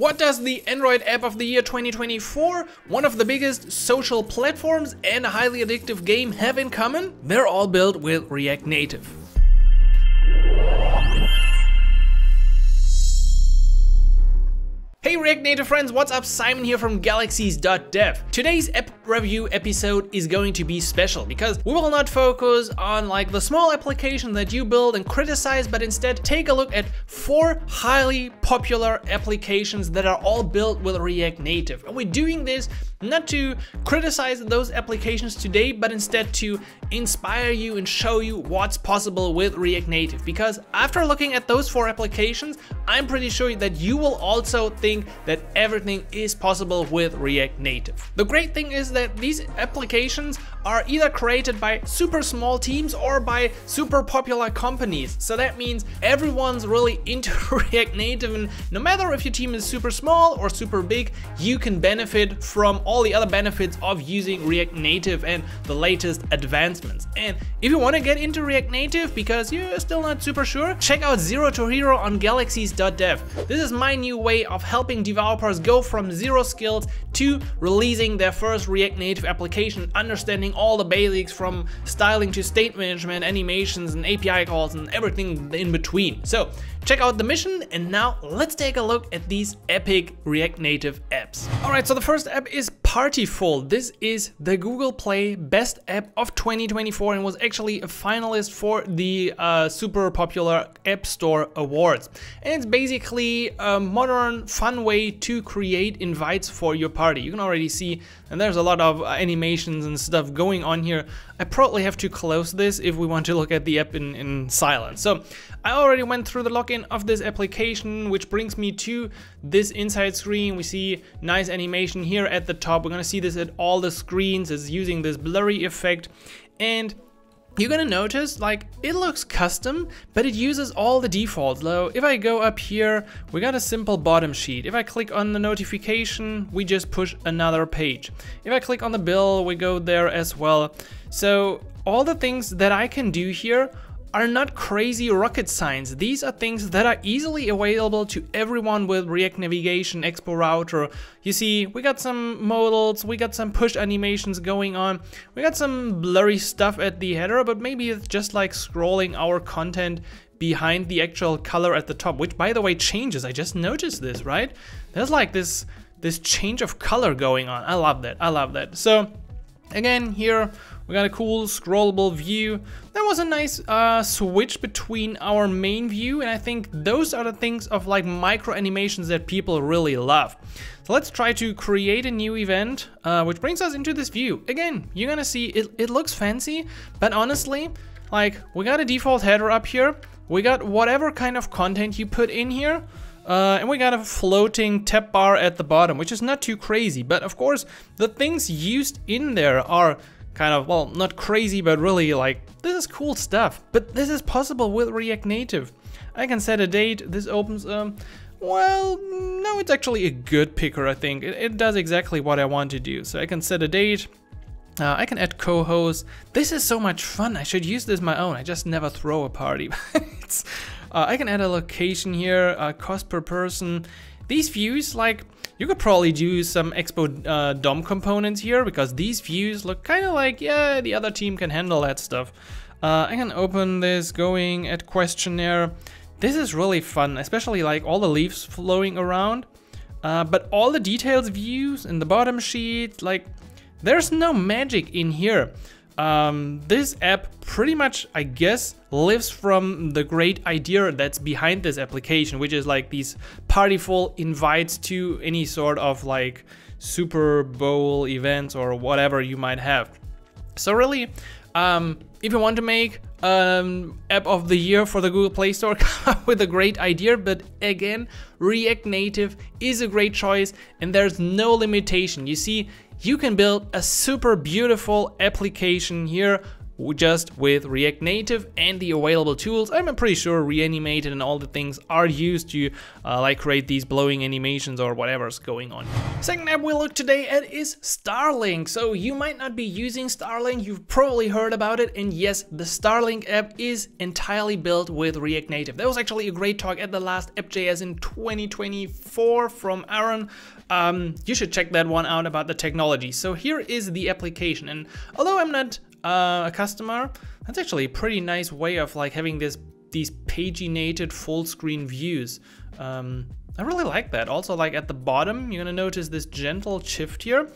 What does the Android app of the year 2024, one of the biggest social platforms and a highly addictive game have in common? They're all built with React Native. Hey React Native friends, what's up? Simon here from galaxies.dev. Today's app review episode is going to be special because we will not focus on like the small application that you build and criticize, but instead take a look at four highly popular applications that are all built with React Native. And we're doing this not to criticize those applications today, but instead to inspire you and show you what's possible with React Native. Because after looking at those four applications, I'm pretty sure that you will also think that everything is possible with React Native. The great thing is that these applications are either created by super small teams or by super popular companies. So that means everyone's really into React Native and no matter if your team is super small or super big, you can benefit from all the other benefits of using React Native and the latest advancements. And if you want to get into React Native because you're still not super sure, check out Zero to Hero on galaxies.dev. This is my new way of helping developers go from zero skills to releasing their first React Native application, understanding all the basics from styling to state management, animations and API calls and everything in between. So check out the mission and now let's take a look at these epic React Native apps. Alright, so the first app is Partiful. This is the Google Play Best App of 2024 and was actually a finalist for the uh, super popular App Store Awards. And it's basically a modern, fun way to create invites for your party. You can already see, and there's a lot of animations and stuff going on here. I probably have to close this if we want to look at the app in, in silence. So I already went through the login of this application, which brings me to this inside screen. We see nice animation here at the top. We're gonna see this at all the screens. It's using this blurry effect. And you're gonna notice like it looks custom, but it uses all the defaults. Though if I go up here, we got a simple bottom sheet. If I click on the notification, we just push another page. If I click on the bill, we go there as well. So all the things that I can do here are not crazy rocket science. These are things that are easily available to everyone with React Navigation, Expo Router. You see, we got some modals, we got some push animations going on, we got some blurry stuff at the header, but maybe it's just like scrolling our content behind the actual color at the top, which by the way changes. I just noticed this, right? There's like this this change of color going on. I love that. I love that. So again, here we got a cool scrollable view. That was a nice uh, switch between our main view and I think those are the things of like micro animations that people really love. So let's try to create a new event, uh, which brings us into this view. Again, you're gonna see it, it looks fancy, but honestly, like we got a default header up here. We got whatever kind of content you put in here. Uh, and we got a floating tab bar at the bottom, which is not too crazy. But of course, the things used in there are kind of, well, not crazy, but really like, this is cool stuff. But this is possible with React Native. I can set a date, this opens, um, well, no, it's actually a good picker, I think. It, it does exactly what I want to do. So I can set a date, uh, I can add co-hosts. This is so much fun. I should use this my own. I just never throw a party. uh, I can add a location here, uh, cost per person. These views, like, you could probably do some Expo uh, DOM components here because these views look kind of like, yeah, the other team can handle that stuff. Uh, I can open this going at questionnaire. This is really fun, especially like all the leaves flowing around. Uh, but all the details views in the bottom sheet, like there's no magic in here. Um, this app pretty much, I guess, lives from the great idea that's behind this application, which is like these Partiful invites to any sort of like Super Bowl events or whatever you might have. So really, um, if you want to make um, app of the year for the Google Play Store, come up with a great idea. But again, React Native is a great choice and there's no limitation. You see, you can build a super beautiful application here just with React Native and the available tools. I'm pretty sure Reanimated and all the things are used to uh, like create these blowing animations or whatever's going on. Second app we look today at is Starlink. So you might not be using Starlink, you've probably heard about it. And yes, the Starlink app is entirely built with React Native. That was actually a great talk at the last App.js in 2024 from Aaron. Um, you should check that one out about the technology. So here is the application. And although I'm not uh, a customer, that's actually a pretty nice way of like having this these paginated full screen views. Um, I really like that. Also like at the bottom, you're gonna notice this gentle shift here.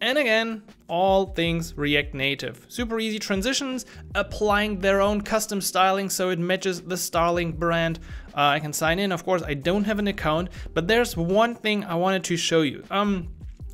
And again, all things React Native. Super easy transitions, applying their own custom styling so it matches the Starlink brand. Uh, I can sign in, of course, I don't have an account, but there's one thing I wanted to show you. Um,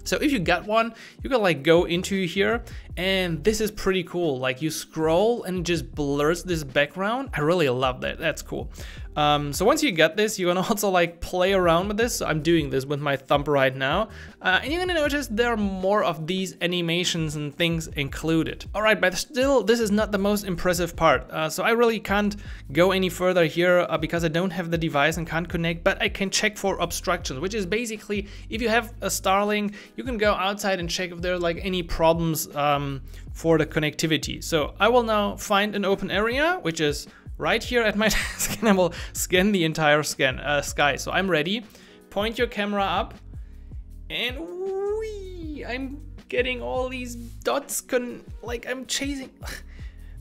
so if you got one, you can like go into here and this is pretty cool. Like you scroll and it just blurs this background. I really love that, that's cool. Um, so once you get this, you can also like play around with this. So I'm doing this with my thumb right now. Uh, and you're gonna notice there are more of these animations and things included. All right, but still, this is not the most impressive part. Uh, so I really can't go any further here uh, because I don't have the device and can't connect, but I can check for obstructions, which is basically, if you have a Starlink, you can go outside and check if there are like any problems um, for the connectivity. So I will now find an open area, which is right here at my desk and I will scan the entire scan uh, sky. So I'm ready. Point your camera up and whee, I'm getting all these dots con like I'm chasing.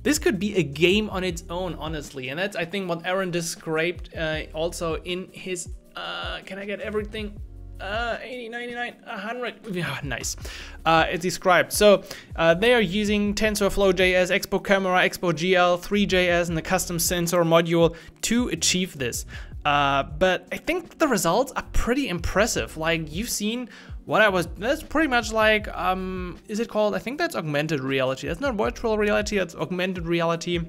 This could be a game on its own, honestly. And that's, I think, what Aaron described uh, also in his, uh, can I get everything? Uh, 80, 99, 100. Yeah, nice. Uh, it's described. So uh, they are using TensorFlow.js, Expo Camera, Expo GL, Three.js, and the custom sensor module to achieve this. Uh, but I think the results are pretty impressive. Like you've seen what I was, that's pretty much like, um, is it called, I think that's augmented reality. That's not virtual reality, that's augmented reality.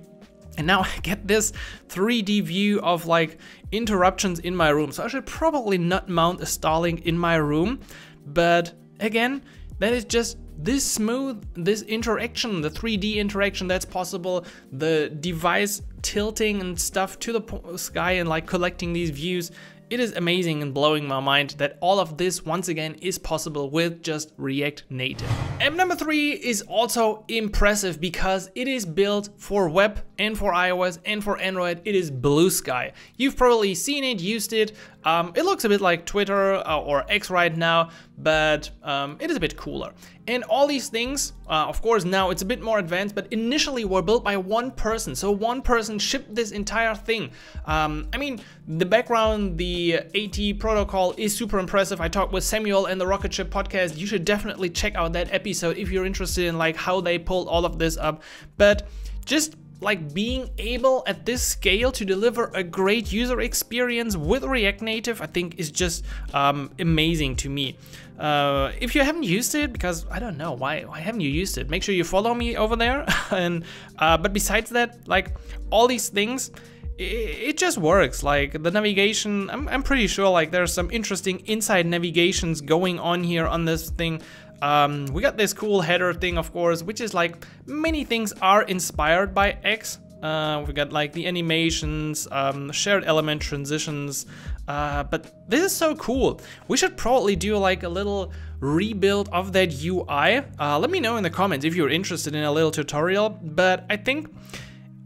And now I get this 3D view of like interruptions in my room. So I should probably not mount a Starlink in my room. But again, that is just this smooth, this interaction, the 3D interaction that's possible, the device tilting and stuff to the sky and like collecting these views. It is amazing and blowing my mind that all of this once again is possible with just React Native. App number three is also impressive because it is built for web and for iOS and for Android. It is Blue Sky. You've probably seen it, used it. Um, it looks a bit like Twitter uh, or X right now, but um, it is a bit cooler. And all these things, uh, of course, now it's a bit more advanced, but initially were built by one person. So one person shipped this entire thing. Um, I mean, the background, the AT protocol is super impressive. I talked with Samuel and the Rocket Ship podcast. You should definitely check out that episode if you're interested in like how they pulled all of this up. But just like being able at this scale to deliver a great user experience with React Native, I think is just um, amazing to me. Uh, if you haven't used it, because I don't know why why haven't you used it? Make sure you follow me over there. and uh, but besides that, like all these things. It, just works like the navigation I'm, I'm pretty sure like there's some interesting inside navigations going on here on this thing um, we got this cool header thing, of course, which is like many things are inspired by X. Uh, we got like the animations, um, shared element transitions, uh, but this is so cool. We should probably do like a little rebuild of that UI. Uh, let me know in the comments if you're interested in a little tutorial, but I think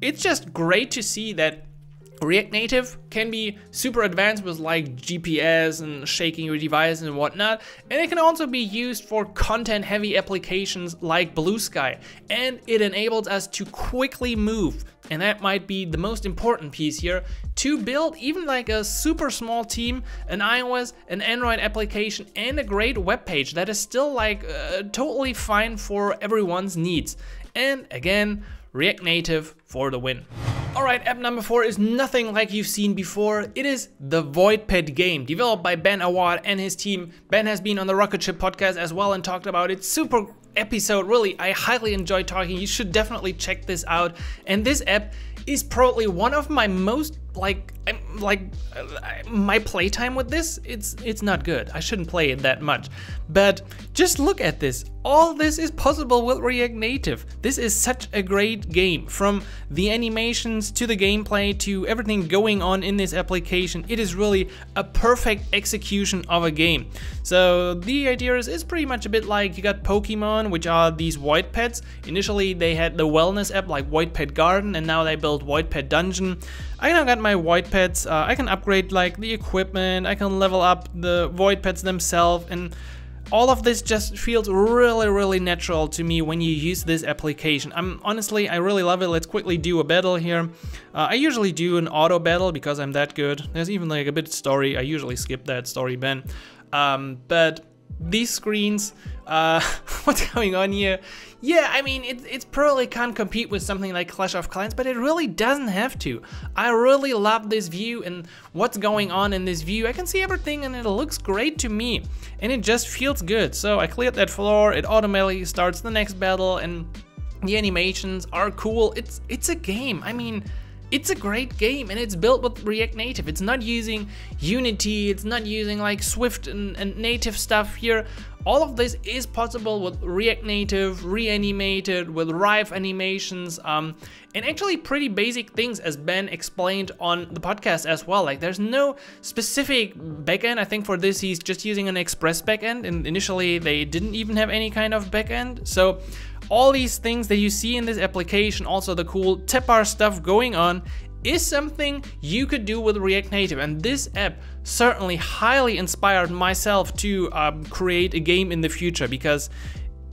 it's just great to see that React Native can be super advanced with like GPS and shaking your device and whatnot, and it can also be used for content heavy applications like Blue Sky, and it enables us to quickly move, and that might be the most important piece here, to build even like a super small team, an iOS, an Android application, and a great web page that is still like uh, totally fine for everyone's needs. And again, React Native for the win. Alright, app number 4 is nothing like you've seen before. It is the Void Pet game, developed by Ben Awad and his team. Ben has been on the Rocket Ship podcast as well and talked about it. Super episode, really, I highly enjoyed talking. You should definitely check this out. And this app is probably one of my most like like my playtime with this it's it's not good. I shouldn't play it that much. But just look at this. All this is possible with react native. This is such a great game. From the animations to the gameplay to everything going on in this application it is really a perfect execution of a game. So the idea is, is pretty much a bit like you got pokemon which are these void pets. Initially they had the wellness app like Void Pet Garden and now they built Void Pet Dungeon i now got my void pets uh, I can upgrade like the equipment, I can level up the void pets themselves and all of this just feels really really natural to me when you use this application. I'm honestly I really love it. Let's quickly do a battle here. Uh, I usually do an auto battle because I'm that good. There's even like a bit story. I usually skip that story Ben. Um, but these screens, uh, what's going on here? Yeah, I mean, it, it probably can't compete with something like Clash of Clans, but it really doesn't have to. I really love this view and what's going on in this view. I can see everything and it looks great to me. And it just feels good. So I cleared that floor, it automatically starts the next battle and the animations are cool. It's, it's a game. I mean, it's a great game and it's built with React Native. It's not using Unity, it's not using like Swift and, and native stuff here. All of this is possible with React Native, reanimated, with Rive animations, um, and actually pretty basic things as Ben explained on the podcast as well. Like there's no specific backend. I think for this he's just using an Express backend and initially they didn't even have any kind of backend. So all these things that you see in this application, also the cool bar stuff going on, is something you could do with React Native. And this app certainly highly inspired myself to um, create a game in the future because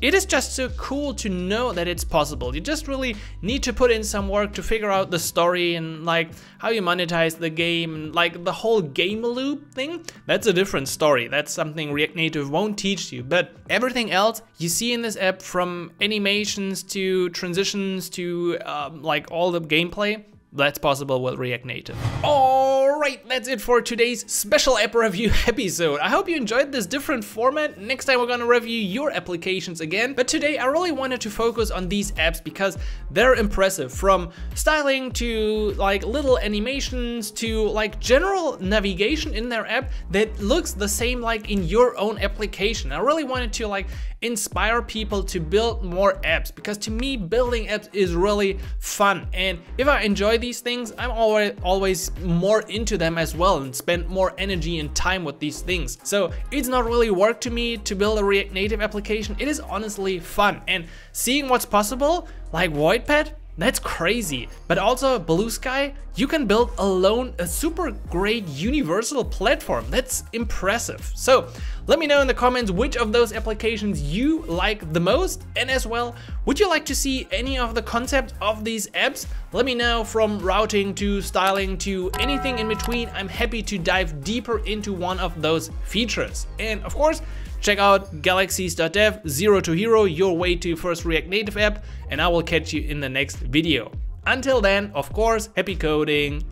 it is just so cool to know that it's possible. You just really need to put in some work to figure out the story and like how you monetize the game like the whole game loop thing. That's a different story. That's something React Native won't teach you. But everything else you see in this app from animations to transitions to um, like all the gameplay, that's possible with React Native. Alright, that's it for today's special app review episode. I hope you enjoyed this different format. Next time we're gonna review your applications again. But today I really wanted to focus on these apps because they're impressive. From styling to like little animations to like general navigation in their app that looks the same like in your own application. I really wanted to like inspire people to build more apps. Because to me building apps is really fun. And if I enjoy these things I'm always always more into them as well and spend more energy and time with these things. So it's not really work to me to build a React Native application. It is honestly fun. And seeing what's possible like VoidPet that's crazy. But also Blue Sky, you can build alone a super great universal platform. That's impressive. So let me know in the comments which of those applications you like the most. And as well, would you like to see any of the concepts of these apps? Let me know from routing to styling to anything in between. I'm happy to dive deeper into one of those features. And of course, Check out galaxies.dev, Zero to Hero, your way to your first React Native app, and I will catch you in the next video. Until then, of course, happy coding,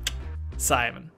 Simon.